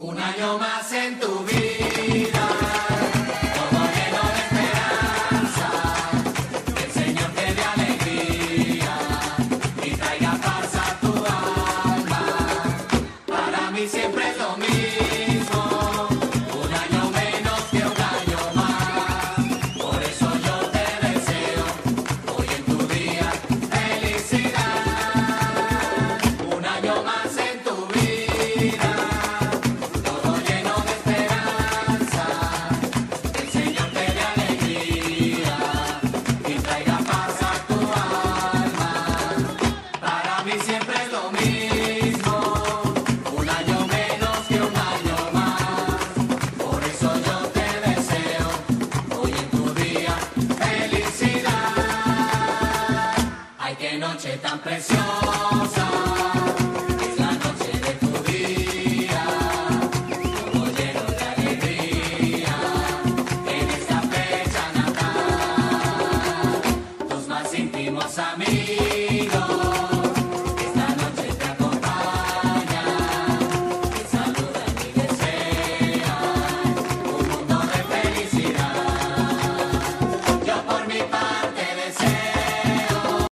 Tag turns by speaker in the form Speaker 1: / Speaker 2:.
Speaker 1: Un año más en tu vida. Noche tan preciosa, es la noche de tu día, como llenos de alegría, en esta fecha natal, nos más sentimos amigos.